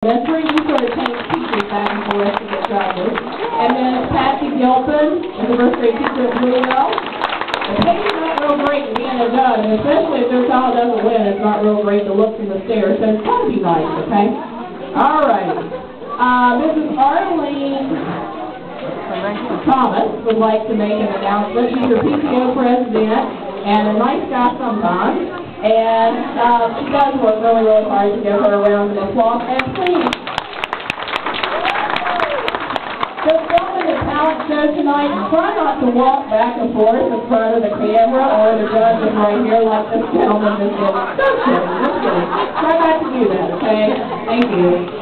That's where you sort of change teachers back and forth to get judges. And then Patsy Gilpin is first grade teacher at Louisville. The pay's not real great to being a judge, and especially if their child doesn't win, it's not real great to look from the stairs, so it's gotta be nice, okay? All right. Uh, Mrs. Arlene Thomas would like to make an announcement. She's your PTO president and a nice guy sometimes. And, uh, she does work really, really hard to give her a round of applause. And please, the film and the talent show tonight, try not to walk back and forth in front of the camera or the judges right here like this gentleman just did. Just kidding, just kidding. Try not to do that, okay? Thank you.